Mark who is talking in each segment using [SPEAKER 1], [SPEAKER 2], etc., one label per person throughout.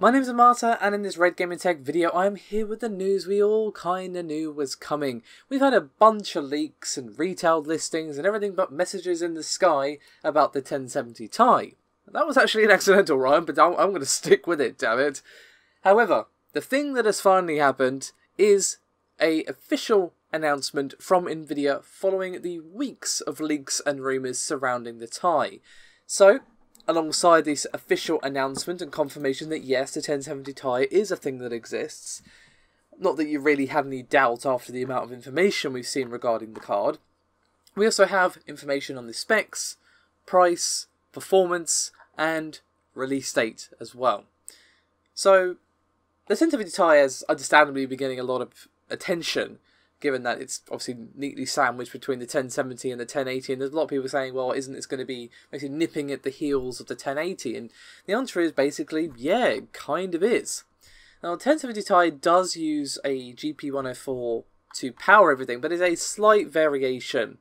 [SPEAKER 1] My name's Amata, and in this Red Gaming Tech video, I'm here with the news we all kinda knew was coming. We've had a bunch of leaks and retail listings and everything but messages in the sky about the 1070 Ti. That was actually an accidental rhyme, but I'm, I'm to stick with it, damn it. However, the thing that has finally happened is a official announcement from Nvidia following the weeks of leaks and rumours surrounding the Ti. So, alongside this official announcement and confirmation that yes, the 1070 Ti is a thing that exists. Not that you really had any doubt after the amount of information we've seen regarding the card. We also have information on the specs, price, performance, and release date as well. So, the 1070 Ti is understandably beginning a lot of attention given that it's obviously neatly sandwiched between the 1070 and the 1080 and there's a lot of people saying well isn't this going to be basically nipping at the heels of the 1080 and the answer is basically yeah it kind of is. Now 1070 Ti does use a GP104 to power everything but it's a slight variation.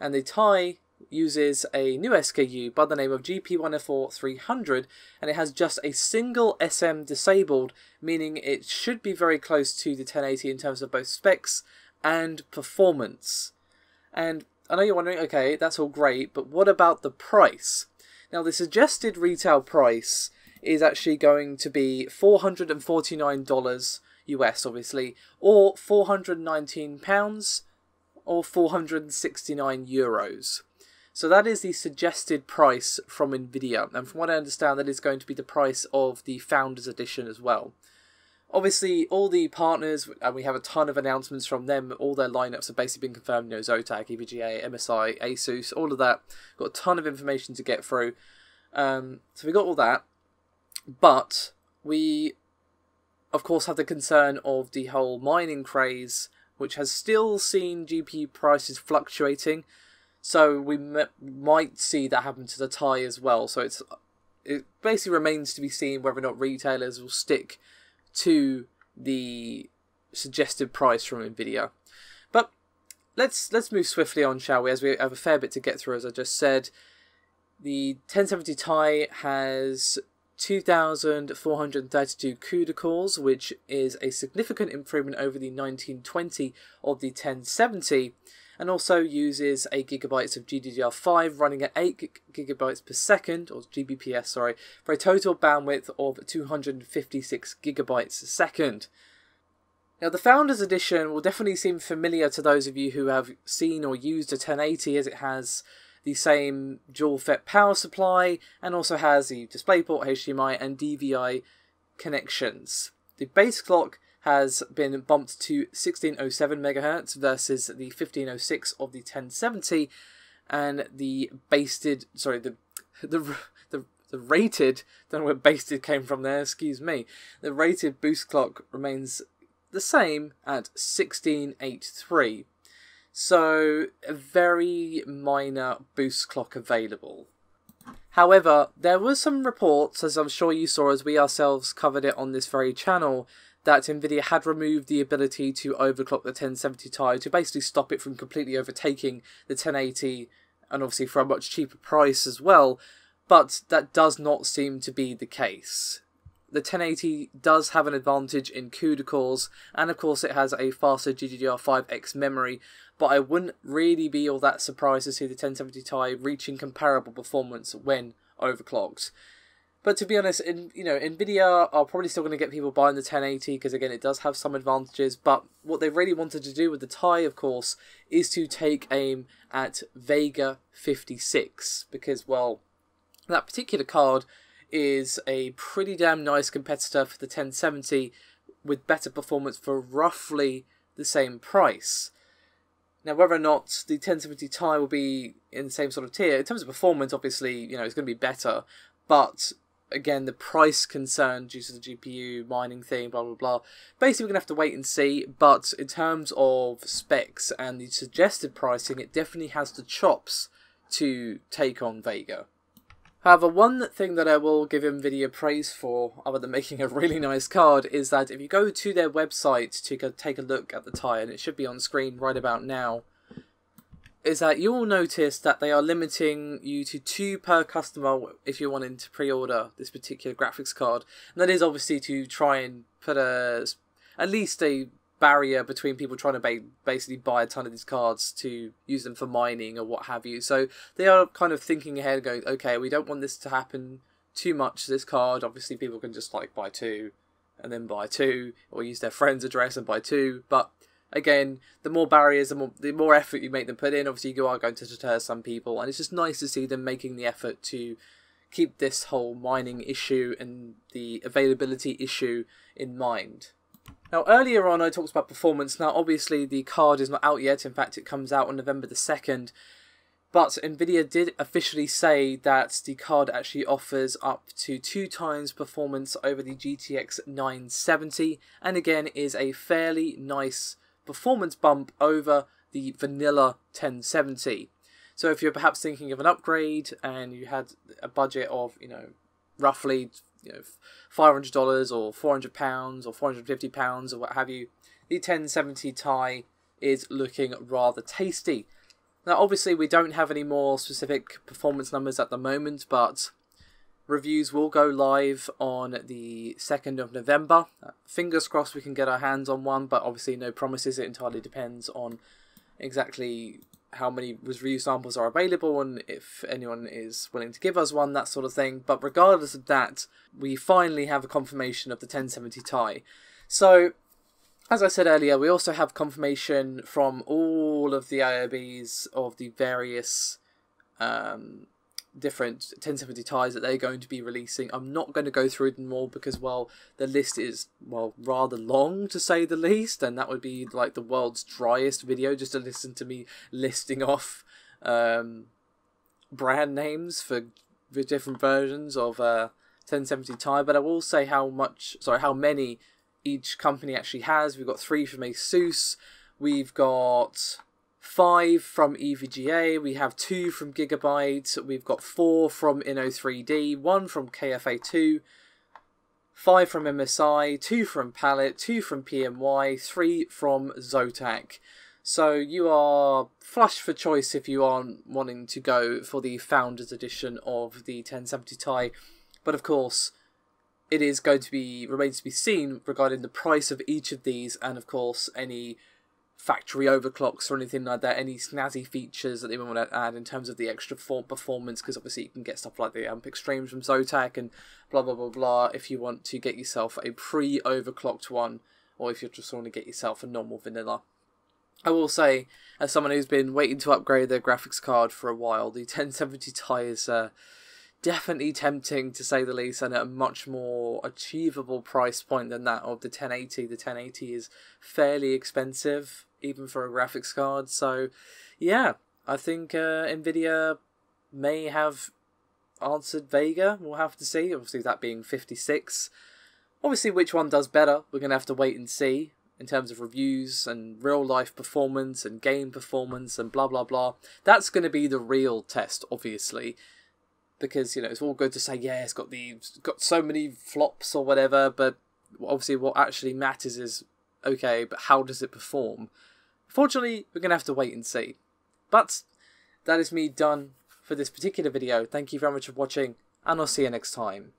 [SPEAKER 1] And the Ti uses a new SKU by the name of GP104 300 and it has just a single SM disabled meaning it should be very close to the 1080 in terms of both specs and performance. And I know you're wondering, okay, that's all great, but what about the price? Now, the suggested retail price is actually going to be $449 US, obviously, or 419 pounds, or 469 euros. So that is the suggested price from Nvidia, and from what I understand, that is going to be the price of the Founders Edition as well. Obviously, all the partners, and we have a ton of announcements from them. All their lineups have basically been confirmed. You know, Zotac, EVGA, MSI, Asus, all of that. Got a ton of information to get through. Um, so we got all that, but we, of course, have the concern of the whole mining craze, which has still seen GPU prices fluctuating. So we might see that happen to the Ti as well. So it's it basically remains to be seen whether or not retailers will stick to the suggested price from Nvidia. But let's let's move swiftly on, shall we? As we have a fair bit to get through, as I just said. The 1070 Ti has 2,432 CUDA cores, which is a significant improvement over the 1920 of the 1070, and also uses 8 gigabytes of GDDR5 running at 8 gigabytes per second, or GBPS, sorry, for a total bandwidth of 256 gigabytes a second. Now, the Founders Edition will definitely seem familiar to those of you who have seen or used a 1080 as it has the same dual FET power supply and also has the DisplayPort, HDMI, and DVI connections. The base clock has been bumped to 1607 megahertz versus the 1506 of the 1070, and the basted sorry the the the the rated don't know where basted came from there excuse me. The rated boost clock remains the same at 1683 so a very minor boost clock available. However there were some reports as i'm sure you saw as we ourselves covered it on this very channel that Nvidia had removed the ability to overclock the 1070 Ti to basically stop it from completely overtaking the 1080 and obviously for a much cheaper price as well, but that does not seem to be the case. The 1080 does have an advantage in CUDA cores, and of course it has a faster GDDR5X memory, but I wouldn't really be all that surprised to see the 1070 Ti reaching comparable performance when overclocked. But to be honest, in you know, Nvidia are probably still going to get people buying the 1080 because again, it does have some advantages. But what they really wanted to do with the Ti, of course, is to take aim at Vega 56 because well, that particular card is a pretty damn nice competitor for the 1070 with better performance for roughly the same price. Now, whether or not the 1070 Ti will be in the same sort of tier, in terms of performance, obviously, you know, it's going to be better, but again the price concern due to the GPU mining thing, blah blah blah. Basically, we're gonna have to wait and see. But in terms of specs and the suggested pricing, it definitely has the chops to take on Vega. However, one thing that I will give NVIDIA praise for, other than making a really nice card, is that if you go to their website to take a look at the Ti, and it should be on screen right about now, is that you will notice that they are limiting you to two per customer if you're wanting to pre-order this particular graphics card. And that is obviously to try and put a at least a barrier between people trying to ba- basically buy a ton of these cards to use them for mining or what have you. So they are kind of thinking ahead, going, okay, we don't want this to happen too much. This card, obviously, people can just like buy two and then buy two, or use their friend's address and buy two. But again, the more barriers, the more the more effort you make them put in. Obviously, you are going to deter some people, and it's just nice to see them making the effort to keep this whole mining issue and the availability issue in mind. Now, earlier on, I talked about performance. Now, obviously, the card is not out yet. In fact, it comes out on November the 2nd. But Nvidia did officially say that the card actually offers up to two times performance over the GTX 970, and again is a fairly nice performance bump over the vanilla 1070. So if you're perhaps thinking of an upgrade and you had a budget of, you know, roughly you know, $500 or £400 or £450 or what have you, the 1070 Ti is looking rather tasty. Now, obviously, we don't have any more specific performance numbers at the moment, but reviews will go live on the 2nd of November. Uh, fingers crossed we can get our hands on one, but obviously, no promises. It entirely depends on exactly how many review samples are available and if anyone is willing to give us one, that sort of thing. But regardless of that, we finally have a confirmation of the 1070 Ti. So, as I said earlier, we also have confirmation from all of the AIBs of the various um, different 1070 Tis that they're going to be releasing. I'm not going to go through them all because, well, the list is, well, rather long to say the least, and that would be like the world's driest video just to listen to me listing off um, brand names for the different versions of uh, 1070 Ti. But I will say how much, sorry, how many each company actually has. We've got three from ASUS. We've got five from EVGA, we have two from Gigabyte, we've got four from Inno3D, one from KFA2, five from MSI, two from Palit, two from PNY, three from Zotac. So you are flush for choice if you aren't wanting to go for the Founders Edition of the 1070 Ti. But of course, it is going to be remains to be seen regarding the price of each of these, and of course any factory overclocks or anything like that, any snazzy features that they want to add in terms of the extra form performance, because obviously you can get stuff like the Amp Extremes from Zotac and blah blah blah blah if you want to get yourself a pre overclocked one, or if you just want to get yourself a normal vanilla. I will say, as someone who's been waiting to upgrade their graphics card for a while, the 1070 Ti is uh, definitely tempting to say the least, and at a much more achievable price point than that of the 1080. The 1080 is fairly expensive, even for a graphics card. So, yeah, I think uh, Nvidia may have answered Vega. We'll have to see. Obviously, that being 56. Obviously, which one does better, we're going to have to wait and see in terms of reviews and real life performance and game performance and blah blah blah. That's going to be the real test, obviously because you know it's all good to say yeah it's got the it's got so many flops or whatever but obviously what actually matters is okay but how does it perform? Fortunately we're gonna have to wait and see. But that is me done for this particular video. Thank you very much for watching and i'll see you next time